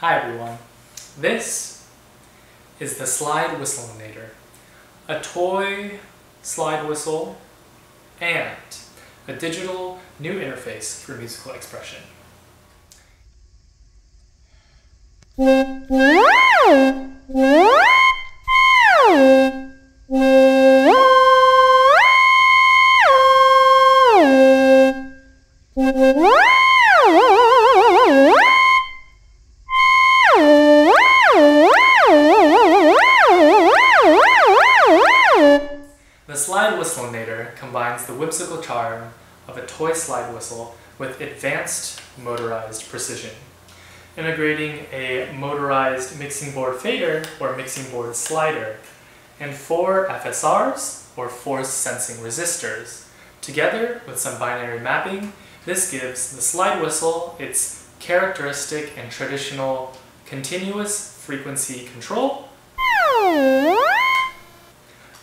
Hi everyone. This is the Slide Whistlinator, a toy slide whistle and a digital new interface for musical expression. Slide Whistlinator combines the whimsical charm of a toy slide whistle with advanced motorized precision, integrating a motorized mixing board fader or mixing board slider and four FSRs or force sensing resistors. Together with some binary mapping, this gives the slide whistle its characteristic and traditional continuous frequency control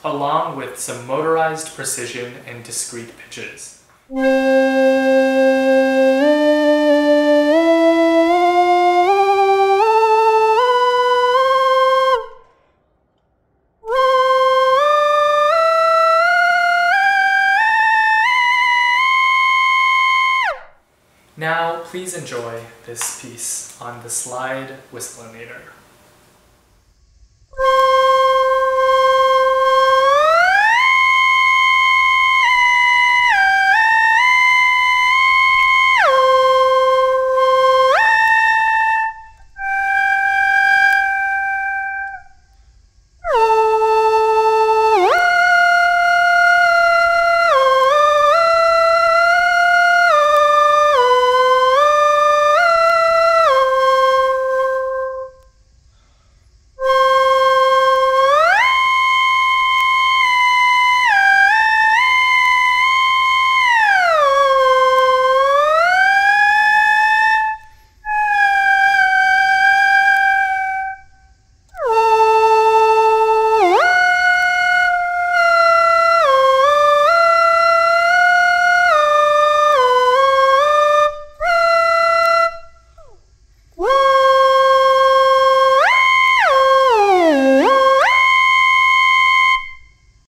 along with some motorized precision and discrete pitches. Now, please enjoy this piece on the slide Whistlinator.